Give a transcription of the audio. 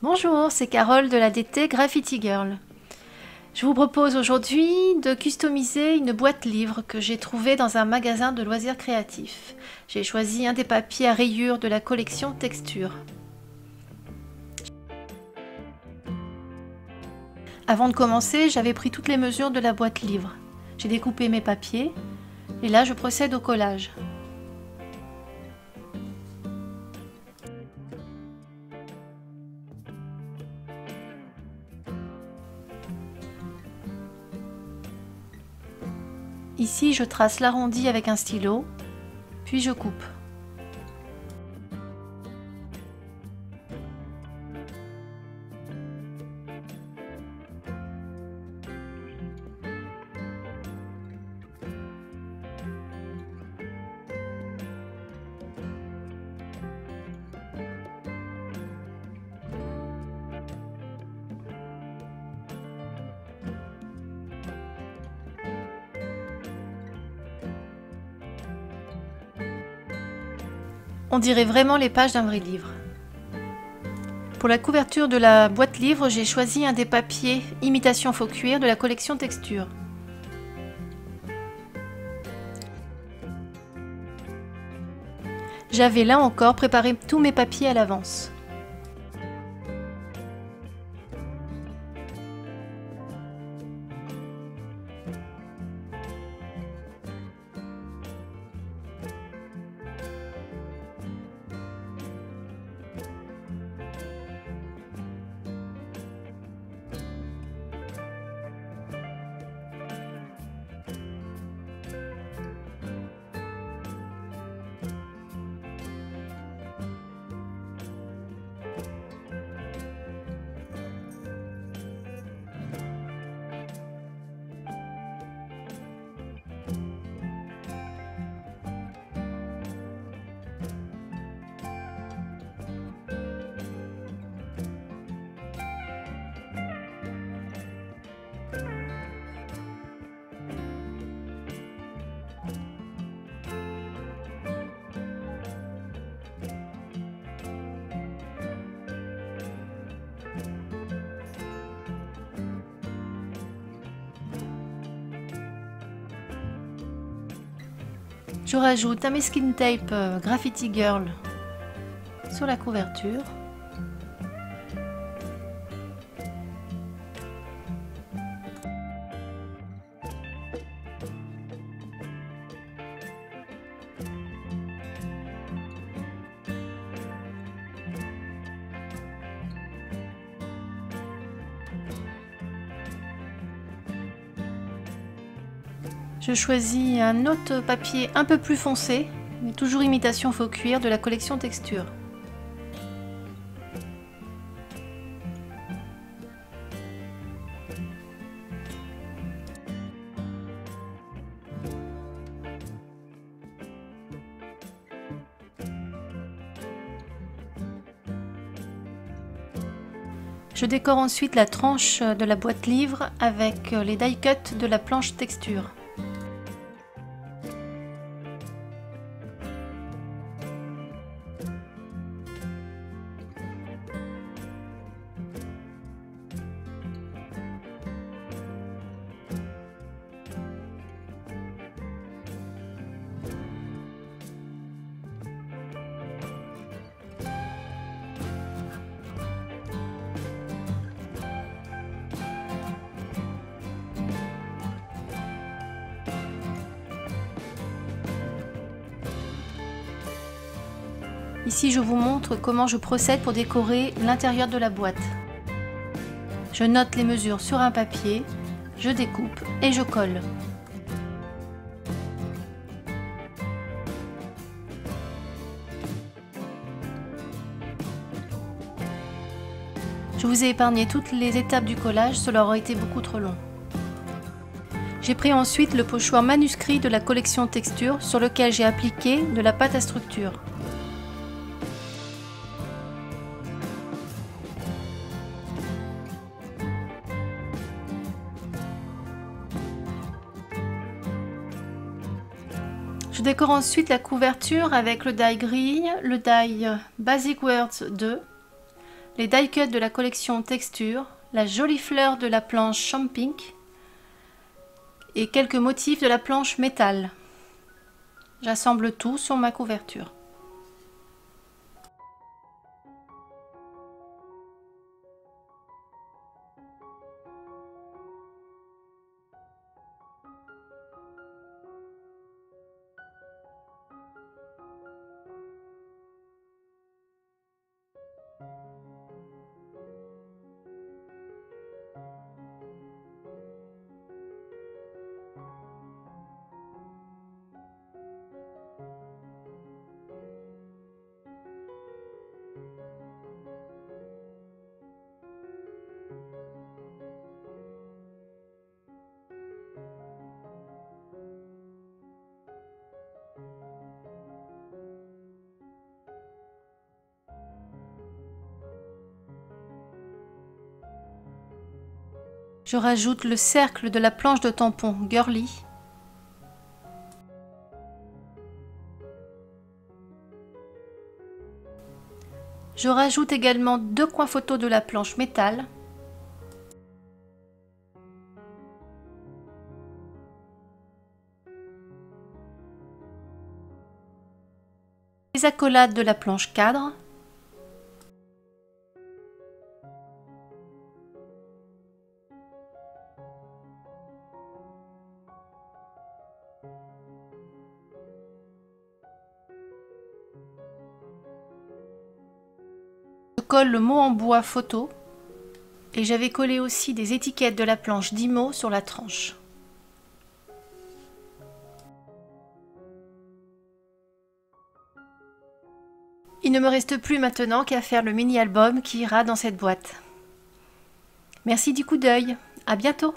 Bonjour, c'est Carole de la DT Graffiti Girl. Je vous propose aujourd'hui de customiser une boîte livre que j'ai trouvée dans un magasin de loisirs créatifs. J'ai choisi un des papiers à rayures de la collection Texture. Avant de commencer, j'avais pris toutes les mesures de la boîte livre. J'ai découpé mes papiers et là je procède au collage. Ici, je trace l'arrondi avec un stylo, puis je coupe. On dirait vraiment les pages d'un vrai livre. Pour la couverture de la boîte livre, j'ai choisi un des papiers imitation faux cuir de la collection Texture. J'avais là encore préparé tous mes papiers à l'avance. Je rajoute un skin tape euh, Graffiti Girl sur la couverture. Je choisis un autre papier un peu plus foncé, mais toujours imitation faux cuir de la collection Texture. Je décore ensuite la tranche de la boîte livre avec les die cuts de la planche texture. Ici, je vous montre comment je procède pour décorer l'intérieur de la boîte. Je note les mesures sur un papier, je découpe et je colle. Je vous ai épargné toutes les étapes du collage, cela aurait été beaucoup trop long. J'ai pris ensuite le pochoir manuscrit de la collection texture sur lequel j'ai appliqué de la pâte à structure. Je décore ensuite la couverture avec le die gris, le die Basic Words 2, les die cuts de la collection Texture, la jolie fleur de la planche Champing et quelques motifs de la planche métal. J'assemble tout sur ma couverture. Je rajoute le cercle de la planche de tampon Girly. Je rajoute également deux coins photos de la planche métal. Les accolades de la planche cadre. Colle le mot en bois photo et j'avais collé aussi des étiquettes de la planche d'IMO sur la tranche. Il ne me reste plus maintenant qu'à faire le mini-album qui ira dans cette boîte. Merci du coup d'œil, à bientôt